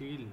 شيل